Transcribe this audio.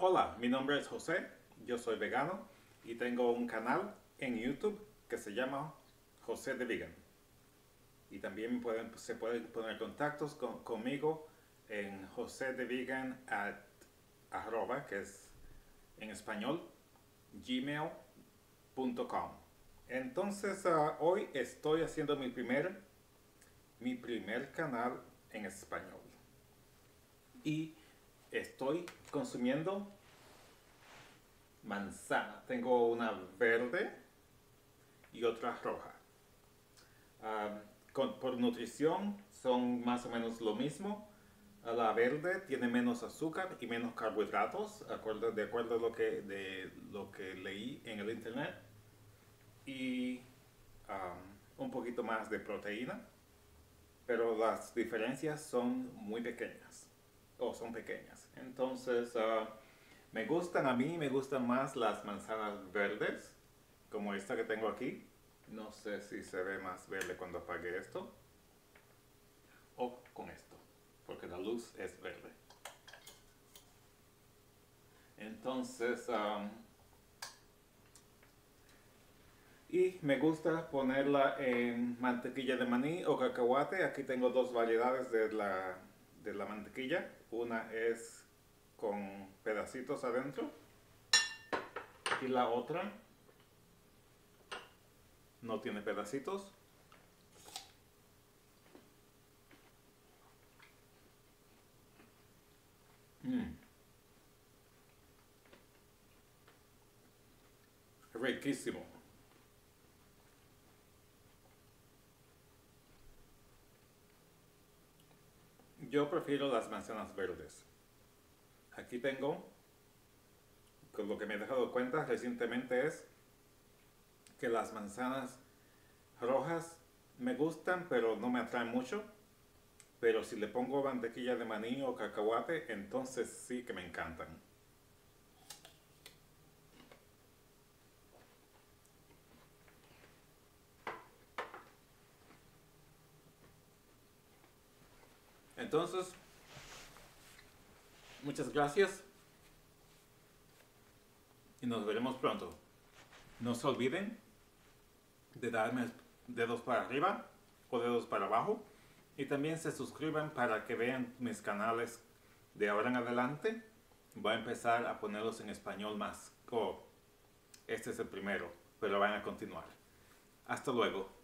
Hola, mi nombre es José, yo soy vegano y tengo un canal en YouTube que se llama José de Vegan. Y también se pueden poner contactos conmigo en José de Vegan at arroba, que es en español, gmail.com. Entonces uh, hoy estoy haciendo mi primer, mi primer canal en español. Y estoy consumiendo manzana. Tengo una verde y otra roja. por nutrición son más o menos lo mismo. La verde tiene menos azúcar y menos carbohidratos, de acuerdo a lo que, de lo que leí en el internet. Y un poquito más de proteína, pero las diferencias son muy pequeñas o son pequeñas. Entonces, ah, me gustan a mí, me gustan más las manzanas verdes, como esta que tengo aquí. No sé si se ve más verde cuando apague esto. O con esto, porque la luz es verde. Entonces, y me gusta ponerla en mantequilla de maní o cacahuate. Aquí tengo dos variedades de la, de la mantequilla. Una es con pedacitos adentro y la otra no tiene pedacitos. Mm. Riquísimo. Yo prefiero las manzanas verdes. Aquí tengo, lo que me he dejado cuenta recientemente es que las manzanas rojas me gustan, pero no me atraen mucho. Pero si le pongo mantequilla de maní o cacahuate, entonces sí que me encantan. Entonces, muchas gracias y nos veremos pronto. No se olviden de darme dedos para arriba o dedos para abajo y también se suscriban para que vean mis canales de ahora en adelante. Voy a empezar a ponerlos en español más. Oh, este es el primero, pero van a continuar. Hasta luego.